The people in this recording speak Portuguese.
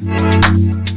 Música